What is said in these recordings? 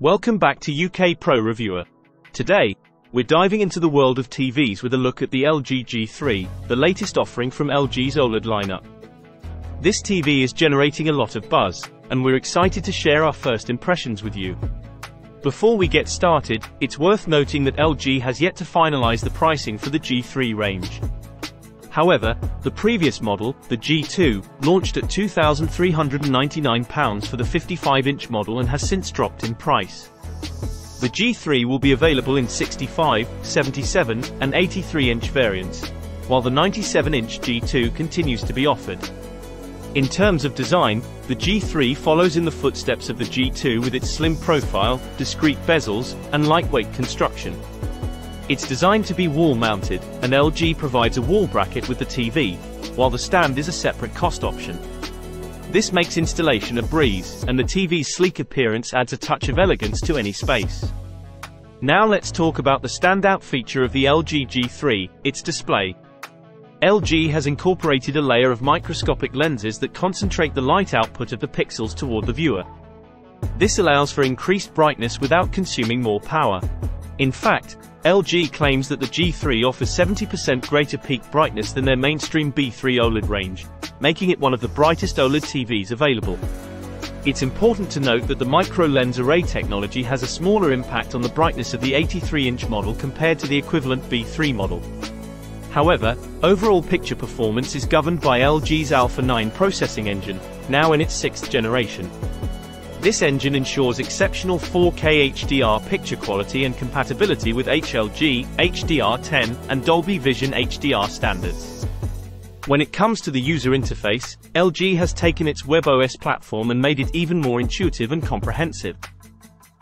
Welcome back to UK Pro Reviewer. Today, we're diving into the world of TVs with a look at the LG G3, the latest offering from LG's OLED lineup. This TV is generating a lot of buzz, and we're excited to share our first impressions with you. Before we get started, it's worth noting that LG has yet to finalize the pricing for the G3 range. However, the previous model, the G2, launched at £2,399 for the 55-inch model and has since dropped in price. The G3 will be available in 65, 77, and 83-inch variants, while the 97-inch G2 continues to be offered. In terms of design, the G3 follows in the footsteps of the G2 with its slim profile, discreet bezels, and lightweight construction. It's designed to be wall-mounted, and LG provides a wall bracket with the TV, while the stand is a separate cost option. This makes installation a breeze, and the TV's sleek appearance adds a touch of elegance to any space. Now let's talk about the standout feature of the LG G3, its display. LG has incorporated a layer of microscopic lenses that concentrate the light output of the pixels toward the viewer. This allows for increased brightness without consuming more power. In fact, LG claims that the G3 offers 70% greater peak brightness than their mainstream B3 OLED range, making it one of the brightest OLED TVs available. It's important to note that the micro-lens array technology has a smaller impact on the brightness of the 83-inch model compared to the equivalent B3 model. However, overall picture performance is governed by LG's Alpha 9 processing engine, now in its sixth generation. This engine ensures exceptional 4K HDR picture quality and compatibility with HLG, HDR10, and Dolby Vision HDR standards. When it comes to the user interface, LG has taken its WebOS platform and made it even more intuitive and comprehensive.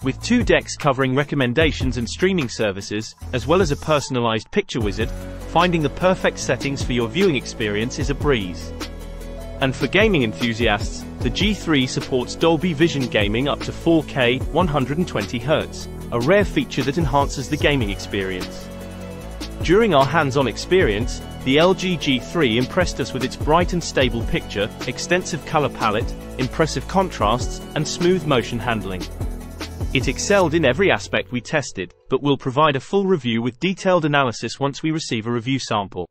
With two decks covering recommendations and streaming services, as well as a personalized picture wizard, finding the perfect settings for your viewing experience is a breeze. And for gaming enthusiasts, the G3 supports Dolby Vision gaming up to 4K 120Hz, a rare feature that enhances the gaming experience. During our hands-on experience, the LG G3 impressed us with its bright and stable picture, extensive color palette, impressive contrasts, and smooth motion handling. It excelled in every aspect we tested, but we'll provide a full review with detailed analysis once we receive a review sample.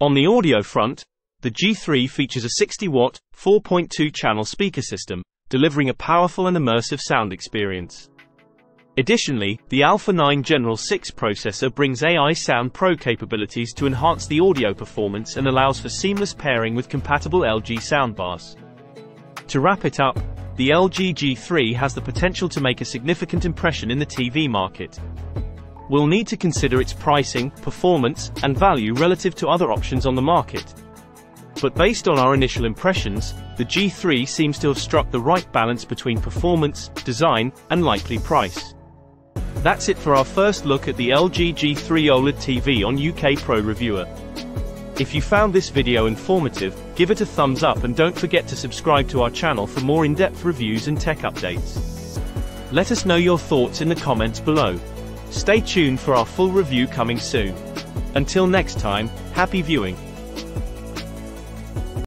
On the audio front, the G3 features a 60-watt, 4.2-channel speaker system, delivering a powerful and immersive sound experience. Additionally, the Alpha 9 General 6 processor brings AI Sound Pro capabilities to enhance the audio performance and allows for seamless pairing with compatible LG soundbars. To wrap it up, the LG G3 has the potential to make a significant impression in the TV market. We'll need to consider its pricing, performance, and value relative to other options on the market. But based on our initial impressions, the G3 seems to have struck the right balance between performance, design, and likely price. That's it for our first look at the LG G3 OLED TV on UK Pro Reviewer. If you found this video informative, give it a thumbs up and don't forget to subscribe to our channel for more in-depth reviews and tech updates. Let us know your thoughts in the comments below. Stay tuned for our full review coming soon. Until next time, happy viewing.